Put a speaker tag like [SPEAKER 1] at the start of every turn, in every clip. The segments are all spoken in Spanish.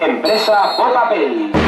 [SPEAKER 1] Empresa Botapel.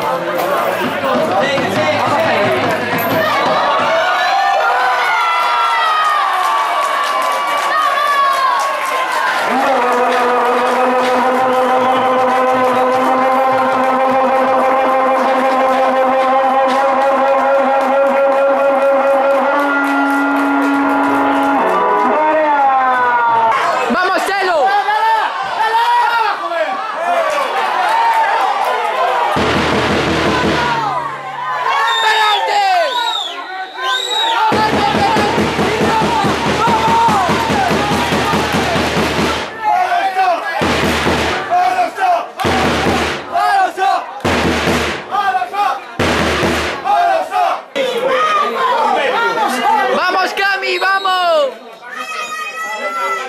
[SPEAKER 2] ¡Vamos,